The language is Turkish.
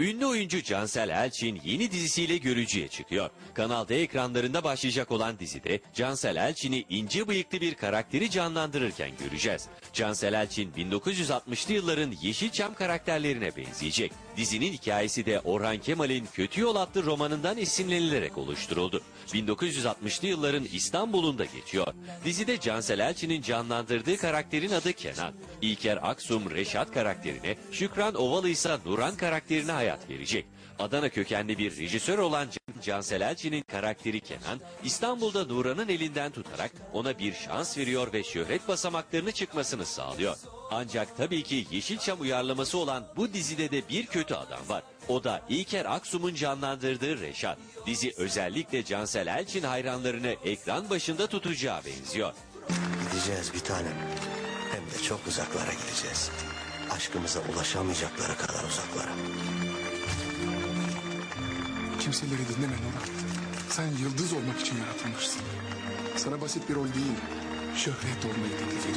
Ünlü oyuncu Cansel Elçin yeni dizisiyle görücüye çıkıyor. Kanal D ekranlarında başlayacak olan dizide Cansel Elçin'i ince bıyıklı bir karakteri canlandırırken göreceğiz. Cansel Elçin 1960'lı yılların Yeşilçam karakterlerine benzeyecek. Dizinin hikayesi de Orhan Kemal'in Kötü Yol adlı romanından esinlenilerek oluşturuldu. 1960'lı yılların İstanbul'unda geçiyor. Dizide Cansel Elçin'in canlandırdığı karakterin adı Kenan. İlker Aksum Reşat karakterine, Şükran Ovalı ise Nuran karakterine hayat verecek. Adana kökenli bir rejisör olan Can- Cansel Elçin'in karakteri Kenan, İstanbul'da Nuran'ın elinden tutarak ona bir şans veriyor ve şöhret basamaklarını çıkmasını sağlıyor. Ancak tabii ki Yeşilçam uyarlaması olan bu dizide de bir kötü adam var. O da İlker Aksum'un canlandırdığı Reşat. Dizi özellikle Cansel Elçin hayranlarını ekran başında tutacağı benziyor. Gideceğiz bir tanem. Hem de çok uzaklara gideceğiz. Aşkımıza ulaşamayacakları kadar uzaklara. Kimseleri dinleme Nurhan. Sen yıldız olmak için yaratılmışsın. Sana basit bir rol değil, şöhret olmayı teklif.